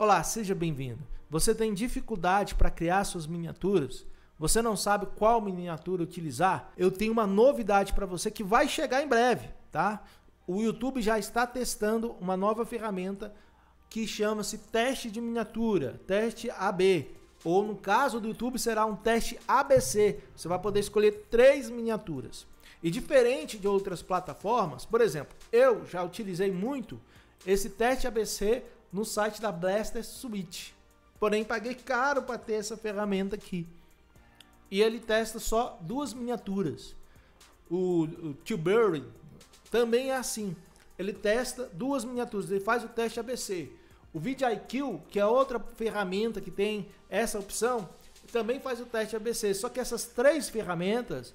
Olá, seja bem-vindo. Você tem dificuldade para criar suas miniaturas? Você não sabe qual miniatura utilizar? Eu tenho uma novidade para você que vai chegar em breve, tá? O YouTube já está testando uma nova ferramenta que chama-se teste de miniatura, teste AB. Ou no caso do YouTube será um teste ABC. Você vai poder escolher três miniaturas. E diferente de outras plataformas, por exemplo, eu já utilizei muito esse teste ABC no site da Blaster Switch. Porém, paguei caro para ter essa ferramenta aqui. E ele testa só duas miniaturas. O, o Tilbury também é assim. Ele testa duas miniaturas, ele faz o teste ABC. O VidIQ, que é outra ferramenta que tem essa opção, também faz o teste ABC. Só que essas três ferramentas,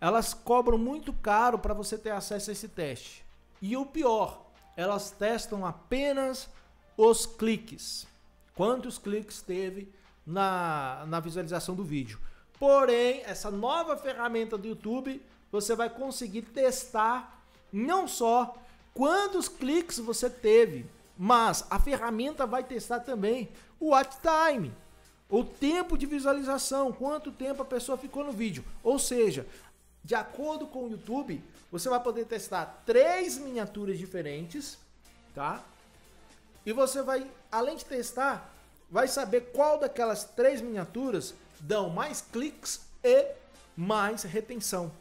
elas cobram muito caro para você ter acesso a esse teste. E o pior, elas testam apenas os cliques. Quantos cliques teve na, na visualização do vídeo. Porém, essa nova ferramenta do YouTube, você vai conseguir testar não só quantos cliques você teve, mas a ferramenta vai testar também o watch time, o tempo de visualização, quanto tempo a pessoa ficou no vídeo. Ou seja, de acordo com o YouTube, você vai poder testar três miniaturas diferentes, tá? E você vai, além de testar, vai saber qual daquelas três miniaturas dão mais cliques e mais retenção.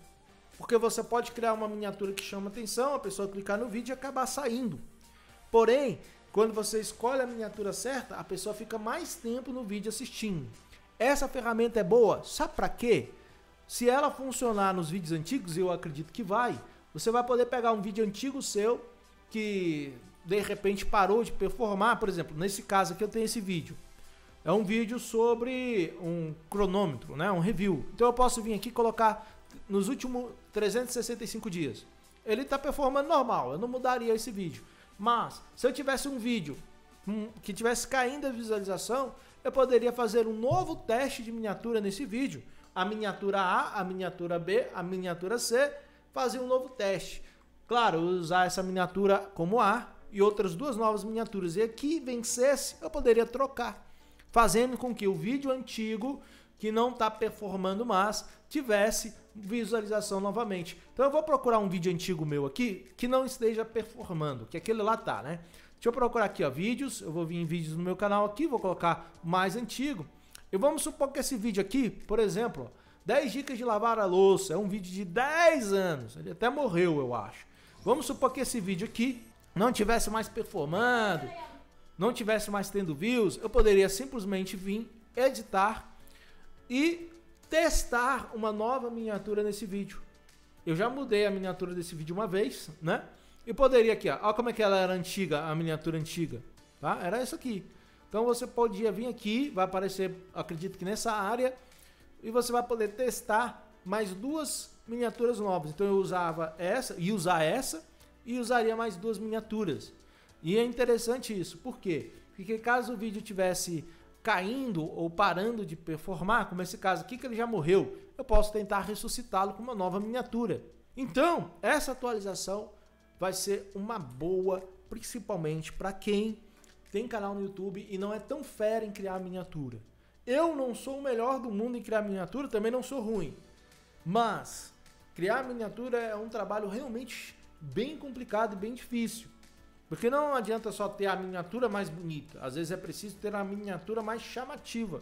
Porque você pode criar uma miniatura que chama atenção, a pessoa clicar no vídeo e acabar saindo. Porém, quando você escolhe a miniatura certa, a pessoa fica mais tempo no vídeo assistindo. Essa ferramenta é boa, sabe para quê? Se ela funcionar nos vídeos antigos, eu acredito que vai, você vai poder pegar um vídeo antigo seu que de repente parou de performar, por exemplo, nesse caso aqui eu tenho esse vídeo. É um vídeo sobre um cronômetro, né? um review. Então eu posso vir aqui e colocar nos últimos 365 dias. Ele está performando normal, eu não mudaria esse vídeo. Mas se eu tivesse um vídeo que tivesse caindo a visualização, eu poderia fazer um novo teste de miniatura nesse vídeo. A miniatura A, a miniatura B, a miniatura C, fazer um novo teste. Claro, usar essa miniatura como A e outras duas novas miniaturas. E aqui vencesse, eu poderia trocar, fazendo com que o vídeo antigo que não está performando mais tivesse visualização novamente. Então eu vou procurar um vídeo antigo meu aqui que não esteja performando, que aquele lá tá, né? Deixa eu procurar aqui, ó, vídeos. Eu vou vir em vídeos no meu canal aqui, vou colocar mais antigo. E vamos supor que esse vídeo aqui, por exemplo, 10 dicas de lavar a louça, é um vídeo de 10 anos. Ele até morreu, eu acho. Vamos supor que esse vídeo aqui não tivesse mais performando, não tivesse mais tendo views, eu poderia simplesmente vir editar e testar uma nova miniatura nesse vídeo. Eu já mudei a miniatura desse vídeo uma vez, né? E poderia aqui, ó, olha como é que ela era antiga, a miniatura antiga, tá? Era isso aqui. Então você podia vir aqui, vai aparecer, acredito que nessa área, e você vai poder testar mais duas miniaturas novas. Então eu usava essa e usar essa e usaria mais duas miniaturas. E é interessante isso, por quê? Porque caso o vídeo tivesse caindo ou parando de performar, como esse caso aqui que ele já morreu, eu posso tentar ressuscitá-lo com uma nova miniatura. Então, essa atualização vai ser uma boa, principalmente para quem tem canal no YouTube e não é tão fera em criar miniatura. Eu não sou o melhor do mundo em criar miniatura, também não sou ruim. Mas criar miniatura é um trabalho realmente bem complicado e bem difícil. Porque não adianta só ter a miniatura mais bonita, às vezes é preciso ter a miniatura mais chamativa.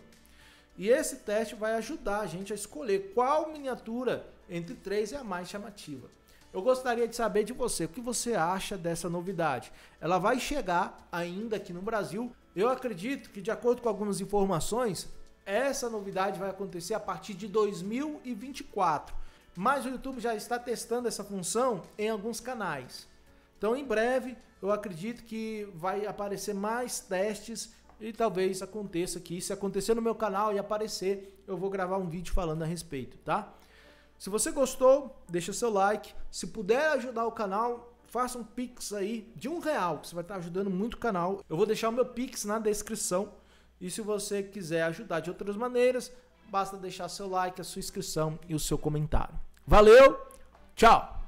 E esse teste vai ajudar a gente a escolher qual miniatura entre três é a mais chamativa. Eu gostaria de saber de você, o que você acha dessa novidade? Ela vai chegar ainda aqui no Brasil. Eu acredito que, de acordo com algumas informações, essa novidade vai acontecer a partir de 2024. Mas o YouTube já está testando essa função em alguns canais. Então, em breve, eu acredito que vai aparecer mais testes e talvez aconteça aqui. Se acontecer no meu canal e aparecer, eu vou gravar um vídeo falando a respeito, tá? Se você gostou, deixa seu like. Se puder ajudar o canal, faça um pix aí de um real, que você vai estar ajudando muito o canal. Eu vou deixar o meu pix na descrição. E se você quiser ajudar de outras maneiras, basta deixar seu like, a sua inscrição e o seu comentário. Valeu, tchau!